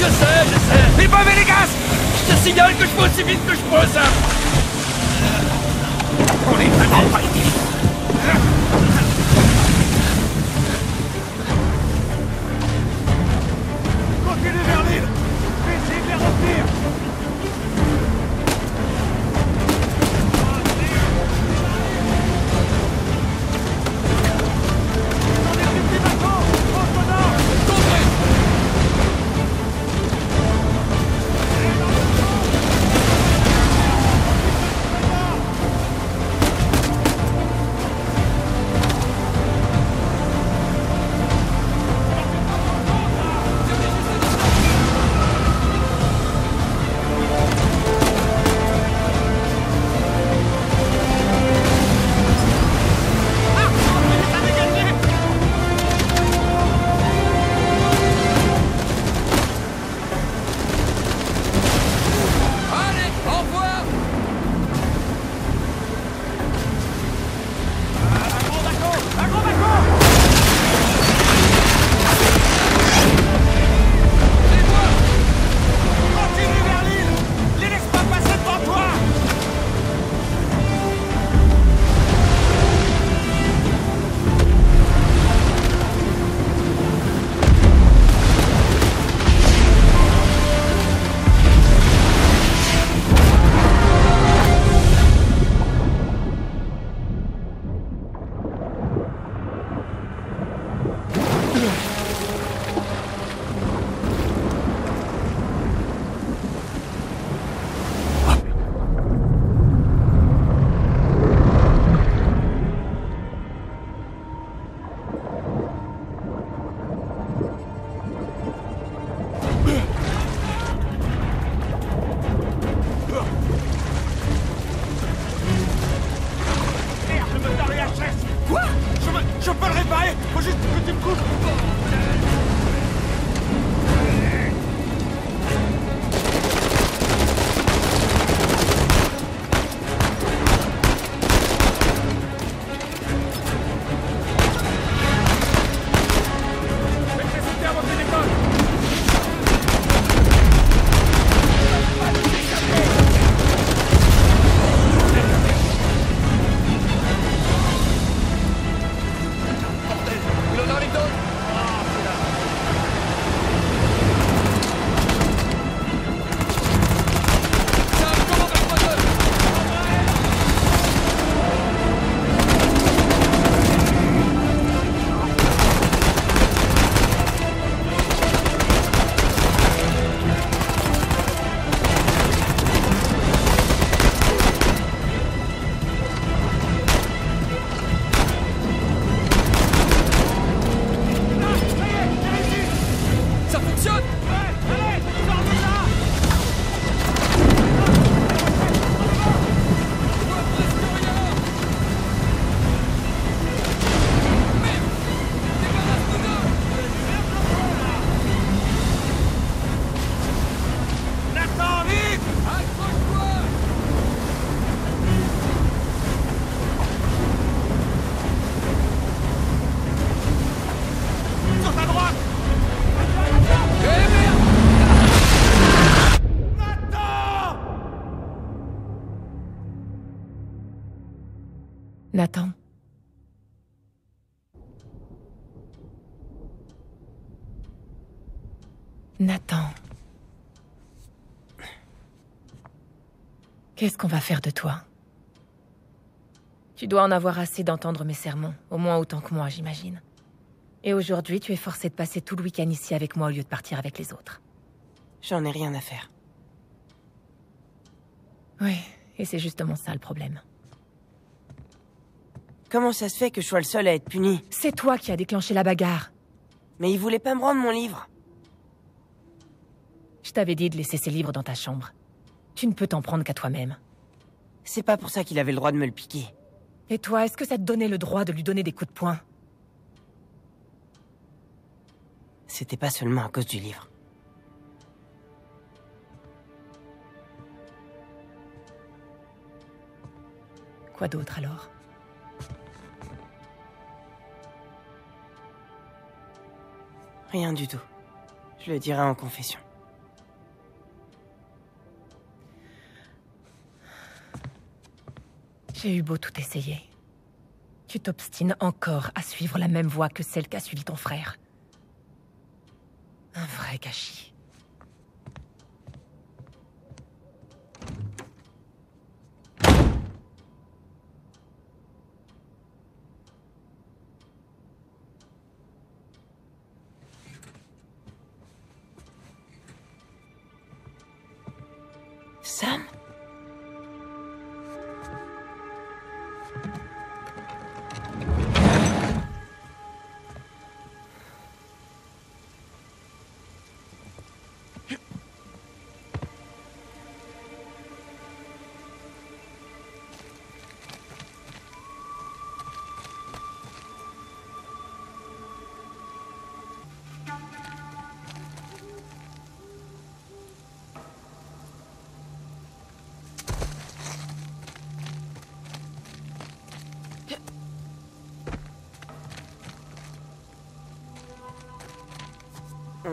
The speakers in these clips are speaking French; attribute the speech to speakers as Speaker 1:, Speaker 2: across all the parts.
Speaker 1: je sais, je
Speaker 2: sais. Mais bon, mais les gars Je te signale que je peux aussi vite que
Speaker 1: je peux, ça.
Speaker 2: On est vraiment
Speaker 3: pas ici. Qu'est-ce qu'on va faire de toi? Tu dois en avoir assez d'entendre mes sermons, au moins autant que moi, j'imagine. Et aujourd'hui, tu es forcé de passer tout le week-end ici avec moi au lieu de partir avec les autres.
Speaker 4: J'en ai rien à faire.
Speaker 3: Oui, et c'est justement ça le problème.
Speaker 4: Comment ça se fait que je sois le seul à être puni?
Speaker 3: C'est toi qui as déclenché la bagarre.
Speaker 4: Mais il voulait pas me rendre mon livre.
Speaker 3: Je t'avais dit de laisser ces livres dans ta chambre. Tu ne peux t'en prendre qu'à toi-même.
Speaker 4: C'est pas pour ça qu'il avait le droit de me le piquer.
Speaker 3: Et toi, est-ce que ça te donnait le droit de lui donner des coups de poing?
Speaker 4: C'était pas seulement à cause du livre.
Speaker 3: Quoi d'autre alors?
Speaker 4: Rien du tout. Je le dirai en confession.
Speaker 5: J'ai eu beau tout essayer. Tu t'obstines encore à suivre la même voie que celle qu'a suivi ton frère. Un vrai gâchis.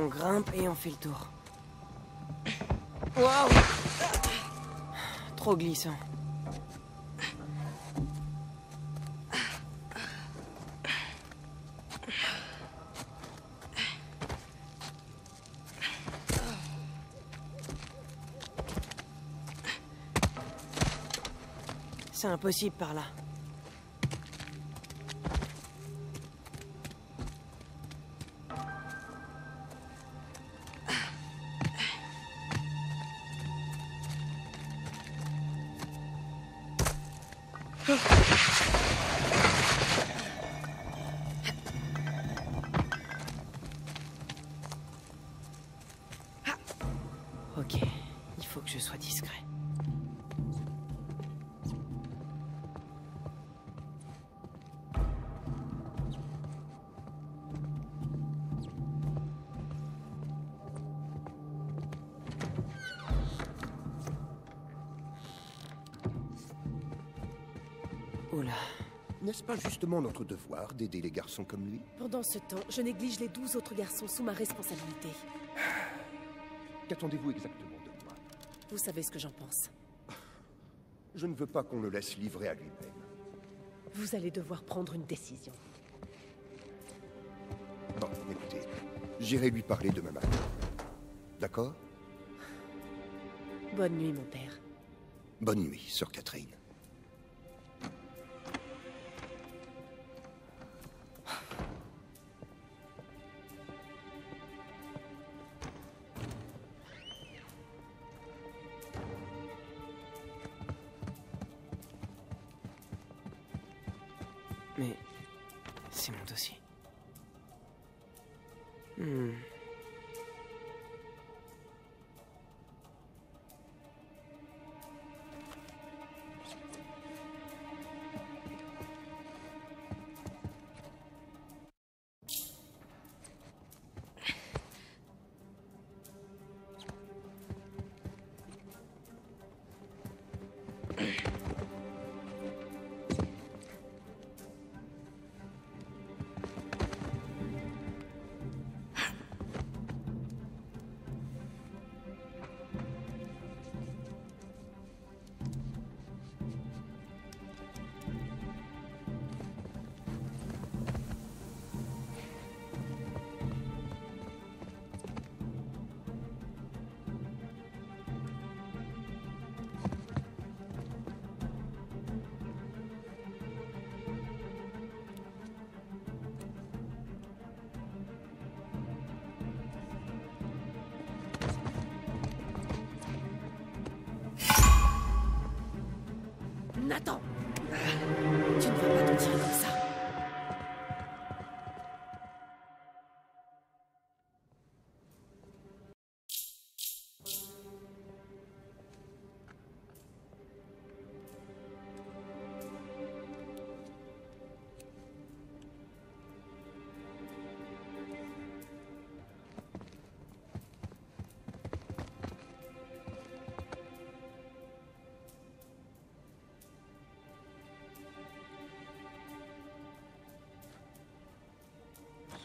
Speaker 4: On grimpe et on fait le tour. Waouh Trop glissant. C'est impossible par là.
Speaker 6: Oh. pas justement notre devoir d'aider les garçons comme lui
Speaker 7: Pendant ce temps, je néglige les douze autres garçons sous ma responsabilité.
Speaker 6: Qu'attendez-vous exactement de moi?
Speaker 7: Vous savez ce que j'en pense.
Speaker 6: Je ne veux pas qu'on le laisse livrer à lui-même.
Speaker 7: Vous allez devoir prendre une décision.
Speaker 6: Bon, écoutez, j'irai lui parler demain matin. D'accord?
Speaker 7: Bonne nuit, mon père.
Speaker 6: Bonne nuit, sœur Catherine.
Speaker 7: Nathan Tu ne vas pas te tirer comme ça.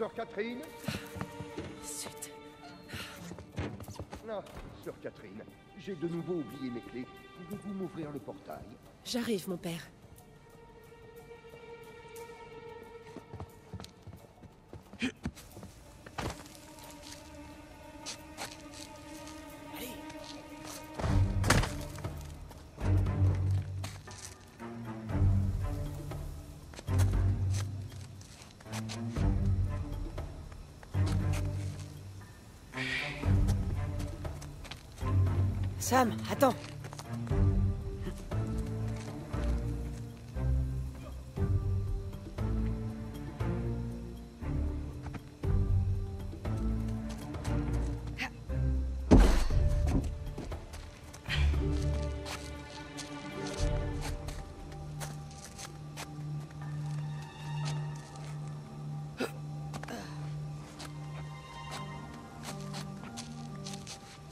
Speaker 6: Sœur Catherine
Speaker 7: Zut.
Speaker 6: Non, sœur Catherine, j'ai de nouveau oublié mes clés. Pouvez-vous m'ouvrir le portail?
Speaker 7: J'arrive, mon père.
Speaker 4: Sam, attends.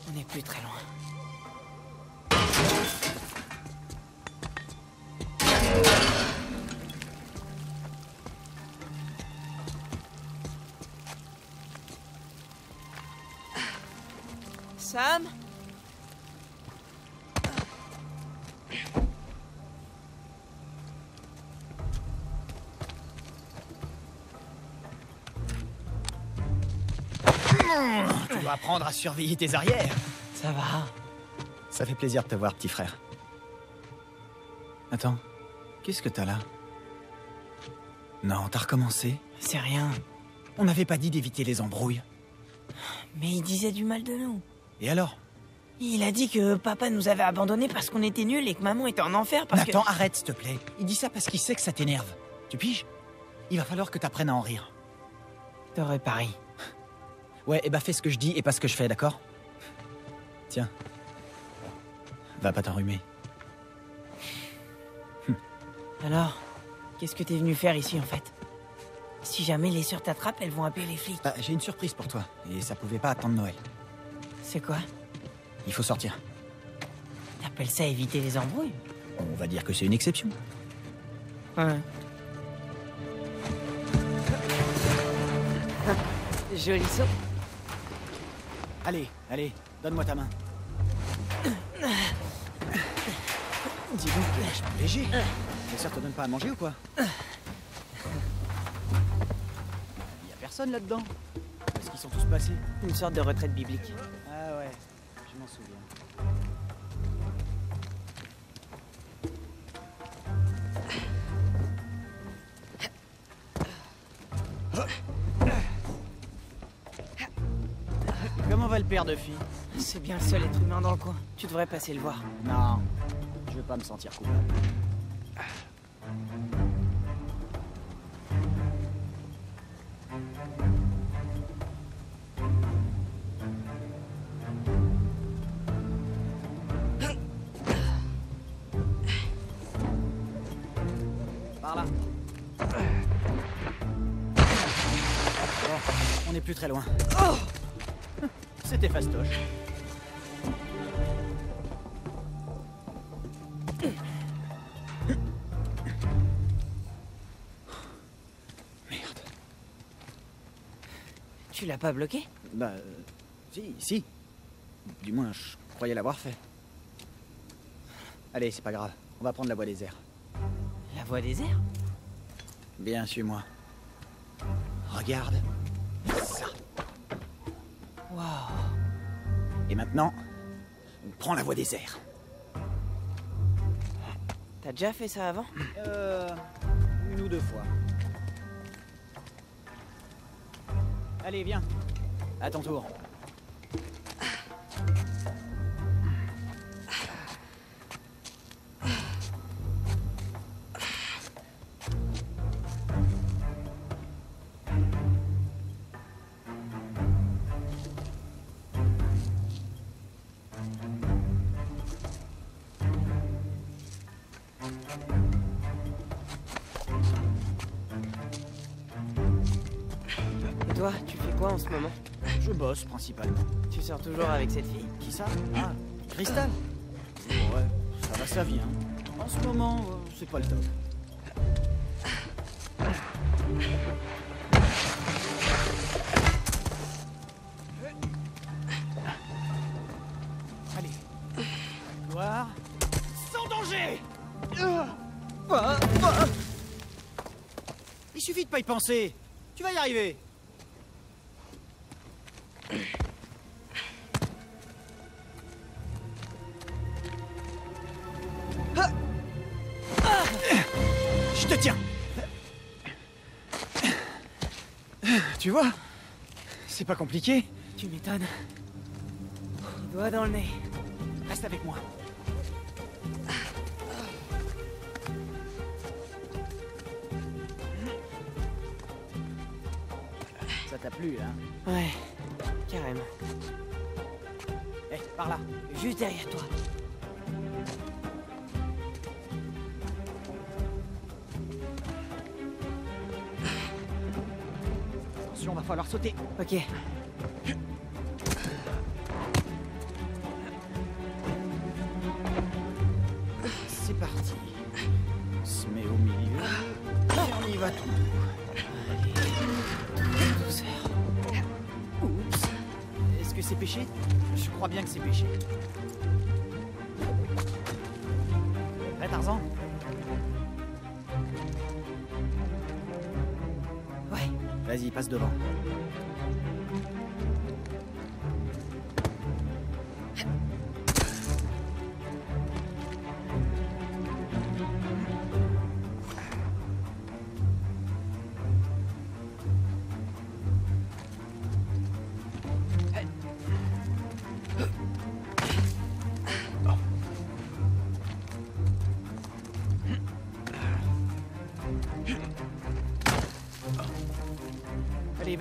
Speaker 4: On n'est plus très loin.
Speaker 8: Dois apprendre à surveiller tes arrières.
Speaker 4: Ça va
Speaker 8: Ça fait plaisir de te voir, petit frère. Attends, qu'est-ce que t'as là? Non, t'as recommencé?
Speaker 4: C'est rien.
Speaker 8: On n'avait pas dit d'éviter les embrouilles.
Speaker 4: Mais il disait du mal de nous.
Speaker 8: Et alors?
Speaker 4: Il a dit que papa nous avait abandonnés parce qu'on était nuls et que maman était en enfer parce
Speaker 8: Nathan, arrête, s'il te plaît. Il dit ça parce qu'il sait que ça t'énerve. Tu piges? Il va falloir que t'apprennes à en rire.
Speaker 4: que... T'aurais pari.
Speaker 8: Ouais, et bah fais ce que je dis et pas ce que je fais, d'accord? Tiens. Va pas t'enrhumer.
Speaker 4: Alors Qu'est-ce que t'es venu faire ici, en fait? Si jamais les sœurs t'attrapent, elles vont appeler les flics.
Speaker 8: Bah, j'ai une surprise pour toi. Et ça pouvait pas attendre Noël.
Speaker 4: C'est quoi?
Speaker 8: Il faut sortir.
Speaker 4: T'appelles ça éviter les embrouilles?
Speaker 8: On va dire que c'est une exception.
Speaker 4: Ouais. Joli saut.
Speaker 8: Allez, allez, donne-moi ta main. Dis donc, vachement léger. Les sœurs te donnent pas à manger ou quoi? Y a personne là-dedans. Est-ce qu'ils sont tous passés?
Speaker 4: Une sorte de retraite biblique.
Speaker 8: Ah ouais, je m'en souviens. De
Speaker 4: C'est bien le seul être humain dans le coin. Tu devrais passer le voir.
Speaker 8: Non, je veux pas me sentir coupable. Par là. Bon, on n'est plus très loin. C'était fastoche. Merde.
Speaker 4: Tu l'as pas bloqué?
Speaker 8: Bah, euh, si, si. Du moins, je croyais l'avoir fait. Allez, c'est pas grave. On va prendre la voie des airs.
Speaker 4: La voie des airs?
Speaker 8: Bien, suis-moi. Regarde. Et maintenant, on prend la voie des airs.
Speaker 4: T'as déjà fait ça avant
Speaker 8: Euh. Une ou deux fois. Allez, viens. À ton tour. Principalement.
Speaker 4: Tu sors toujours avec cette fille?
Speaker 8: Qui ça? Ah, Cristal Ouais, ça va, ça vient. En ce moment, euh, c'est pas le top. Allez. Gloire. Sans danger Il suffit de pas y penser. Tu vas y arriver. Tu vois C'est pas compliqué.
Speaker 4: Tu m'étonnes. Les doigts dans le nez.
Speaker 8: Reste avec moi. Ça t'a plu, hein
Speaker 4: Ouais, carrément.
Speaker 8: Eh, par là.
Speaker 4: Juste derrière toi.
Speaker 8: Attention, va falloir sauter.
Speaker 4: Ok.
Speaker 8: C'est parti. On se met au milieu. Et on y va tout doux. Oups. Est-ce que c'est péché? Je crois bien que c'est péché. Prêt, Tarzan? Vas-y, passe devant.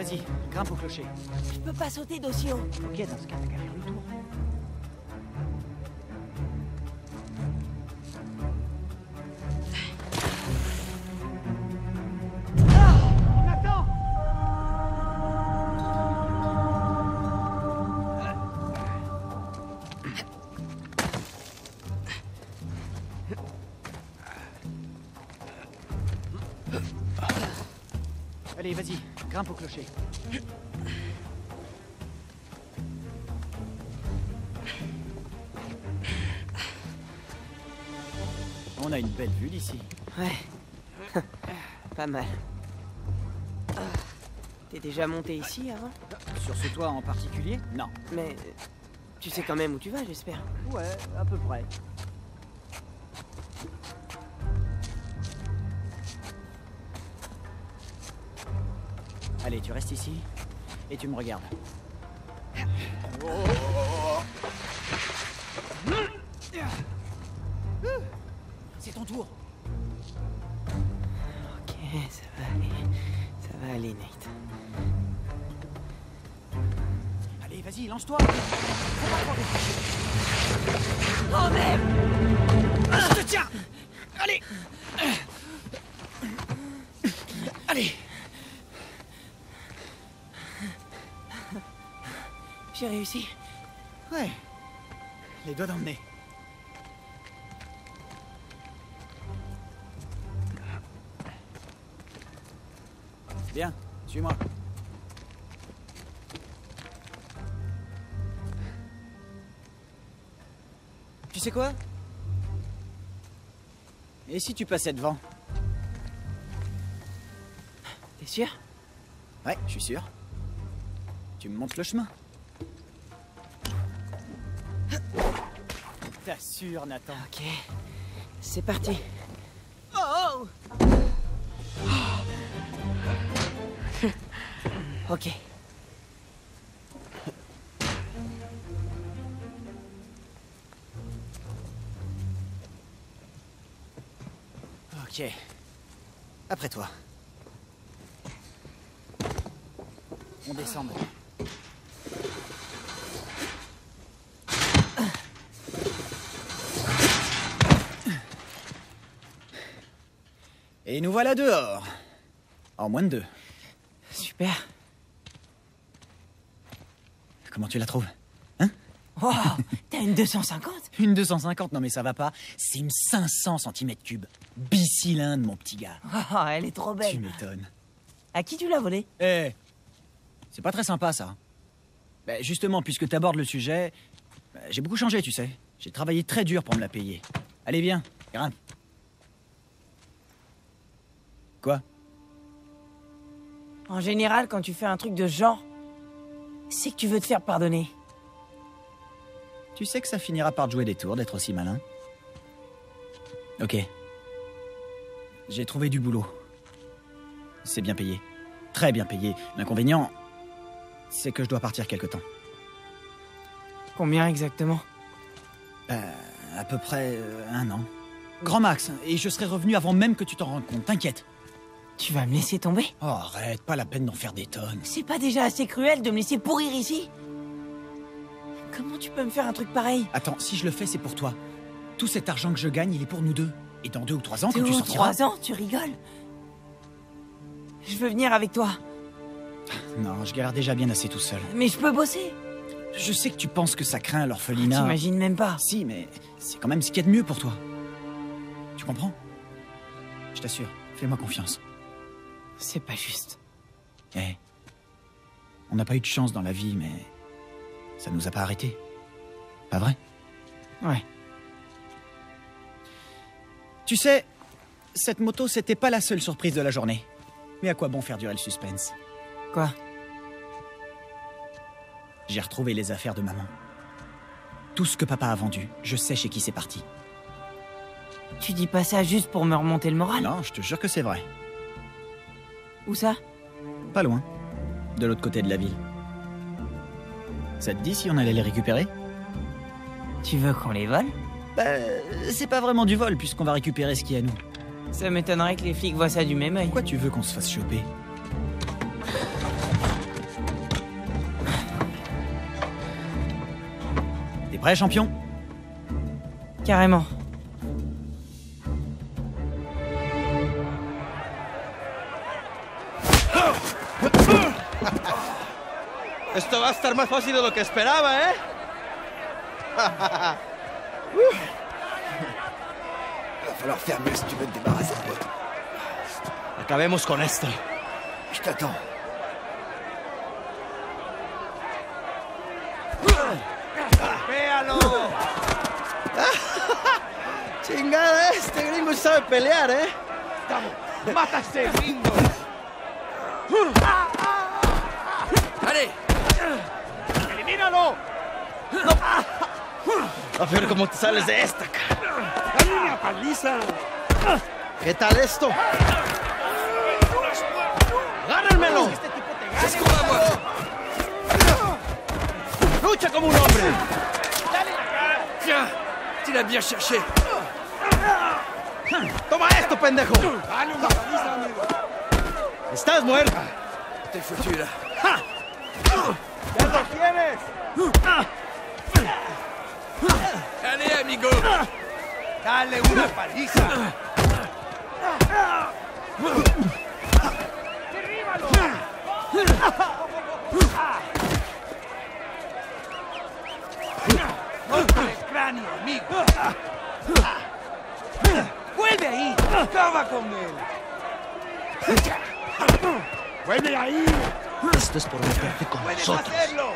Speaker 8: Vas-y, grimpe au clocher.
Speaker 4: Je peux pas sauter d'aussi haut.
Speaker 8: Ok, dans ce cas, t'as qu'à faire le tour. Grimpe au clocher. On a une belle vue d'ici.
Speaker 4: Ouais. pas mal. T'es déjà monté ici avant?
Speaker 8: Sur ce toit en particulier? Non.
Speaker 4: Mais tu sais quand même où tu vas, j'espère.
Speaker 8: Ouais, à peu près. Allez, tu restes ici et tu me regardes. C'est ton tour.
Speaker 4: Ok, ça va aller. Ça va aller, Nate.
Speaker 8: Allez, vas-y, lance-toi.
Speaker 4: J'ai réussi.
Speaker 8: Ouais. Les doigts dans le nez. Bien, suis-moi. Tu sais quoi? Et si tu passais devant?
Speaker 4: T'es sûr?
Speaker 8: Ouais, je suis sûr. Tu me montres le chemin. T'assures, Nathan.
Speaker 4: Ok. C'est parti.
Speaker 8: Oh
Speaker 4: Ok.
Speaker 8: Ok. Après toi. On descend maintenant. Et nous voilà dehors. En moins de deux.
Speaker 4: Super.
Speaker 8: Comment tu la trouves?
Speaker 4: Wow, t'as une 250
Speaker 8: Une 250, non mais ça va pas. C'est une 500 cm3. Bicylindre, mon petit gars.
Speaker 4: Oh, elle est trop
Speaker 8: Tu
Speaker 4: belle.
Speaker 8: m'étonnes.
Speaker 4: À qui tu l'as volée?
Speaker 8: Eh, c'est pas très sympa ça. Ben, justement, puisque tu abordes le sujet, ben, j'ai beaucoup changé, tu sais. J'ai travaillé très dur pour me la payer. Allez, viens, grimpe. Quoi
Speaker 4: En général, quand tu fais un truc de ce genre, c'est que tu veux te faire pardonner.
Speaker 8: Tu sais que ça finira par te jouer des tours d'être aussi malin Ok. J'ai trouvé du boulot. C'est bien payé. Très bien payé. L'inconvénient, c'est que je dois partir quelque temps.
Speaker 4: Combien exactement?
Speaker 8: Ben, à peu près euh, un an. Grand max, et je serai revenu avant même que tu t'en rendes compte, t'inquiète.
Speaker 4: Tu vas me laisser tomber?
Speaker 8: Oh, arrête, pas la peine d'en faire des tonnes.
Speaker 4: C'est pas déjà assez cruel de me laisser pourrir ici? Comment tu peux me faire un truc pareil?
Speaker 8: Attends, si je le fais, c'est pour toi. Tout cet argent que je gagne, il est pour nous deux. Et dans deux ou trois ans, quand tu
Speaker 4: ou
Speaker 8: sortiras...
Speaker 4: trois ans, tu rigoles? Je veux venir avec toi,
Speaker 8: Non, je galère déjà bien assez tout seul.
Speaker 4: mais je peux bosser
Speaker 8: Je sais que tu penses que ça craint l'orphelinat.
Speaker 4: T'imagines même pas
Speaker 8: Si, mais c'est quand même ce qu'il y a de mieux pour toi. Tu comprends? Je t'assure, fais-moi confiance.
Speaker 4: C'est pas juste.
Speaker 8: Eh, on n'a pas eu de chance dans la vie, mais ça nous a pas arrêtés. Pas vrai?
Speaker 4: Ouais.
Speaker 8: Tu sais, cette moto, c'était pas la seule surprise de la journée. Mais à quoi bon faire durer le suspense?
Speaker 4: Quoi?
Speaker 8: J'ai retrouvé les affaires de maman. Tout ce que papa a vendu, je sais chez qui c'est parti.
Speaker 4: Tu dis pas ça juste pour me remonter le moral?
Speaker 8: Non, je te jure que c'est vrai.
Speaker 4: Où ça?
Speaker 8: Pas loin. De l'autre côté de la ville. Ça te dit si on allait les récupérer?
Speaker 4: Tu veux qu'on les vole?
Speaker 8: Bah, c'est pas vraiment du vol puisqu'on va récupérer ce qui est à nous.
Speaker 4: Ça m'étonnerait que les flics voient ça du même œil.
Speaker 8: Pourquoi tu veux qu'on se fasse choper? T'es prêt, champion?
Speaker 4: Carrément.
Speaker 9: Estar más fácil de lo que esperaba, ¿eh?
Speaker 6: Va falloir faire mieux si tu veux te débarrasser de moi.
Speaker 9: Acabemos con esto.
Speaker 6: Je t'attends.
Speaker 9: ¡Véalo! Chingada, este gringo sabe pelear, ¿eh? ¡Mata a este gringo!
Speaker 3: Allez
Speaker 9: ¡Elimínalo! A ver cómo te sales de esta, cara. ¡Dale una paliza! ¿Qué tal esto? ¡Agárrenmelo!
Speaker 3: C'est ce qu'on va voir
Speaker 9: ¡Lucha como un hombre!
Speaker 3: Tiens Tu l'as bien cherché
Speaker 9: ¡Toma esto, pendejo! ¡Estás muerta!
Speaker 3: T'es foutu là
Speaker 9: ¡Ya lo tienes!
Speaker 3: Allez, amigo
Speaker 9: ¡Dale una paliza! ¡Golpe de cráneo, amigo! ¡Vuelve ahí! ¡Acaba con él! ¡Vuelve ahí! Esto es por meterte con nosotros. hacerlo!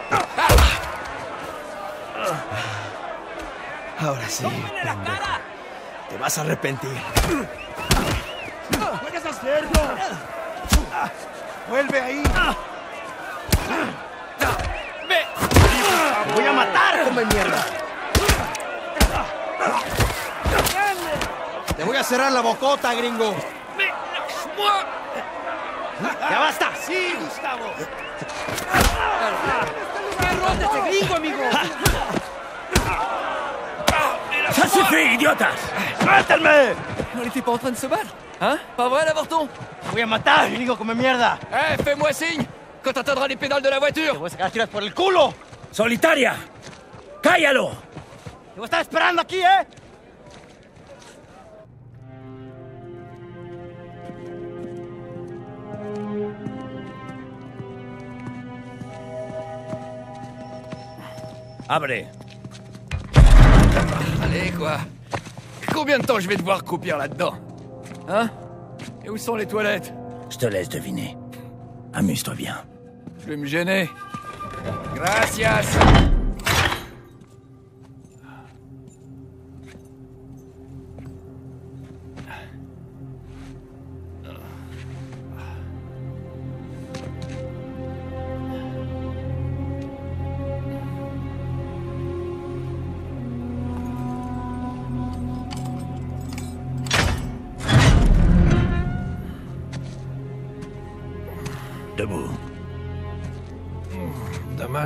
Speaker 9: Ahora sí, pendejo. Te vas a arrepentir. ¡Puedes hacerlo! ¡Vuelve ahí!
Speaker 3: Mais
Speaker 9: ¡Te voy a matar, come mierda! ¡Te voy a cerrar la bocota, gringo! ¡Ya basta! ¡Sí, Gustavo!
Speaker 3: de este gringo, amigo
Speaker 9: ¡Ça suffit, idiotas! ¡Mátenme!
Speaker 3: On n'était pas en train de se battre Hein Pas vrai, l'avorton
Speaker 9: ¡Te voy a matar, gringo, come mierda!
Speaker 3: Eh, fais-moi signe Quand t'atteindras les pédales de la
Speaker 9: ¡Te
Speaker 3: voiture
Speaker 9: voy a sacar tiras por el culo!
Speaker 10: ¡Solitaria! ¡Cállalo!
Speaker 9: ¡Te voy a estar esperando aquí, eh!
Speaker 10: Abre.
Speaker 3: Allez, quoi Combien de temps je vais devoir croupir là-dedans Hein Et où sont les toilettes
Speaker 10: Je te laisse deviner. Amuse-toi bien.
Speaker 3: Je vais me gêner. Gracias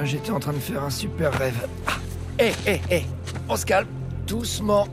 Speaker 3: j'étais en train de faire un super rêve. Hé, hé, hé On se calme Doucement.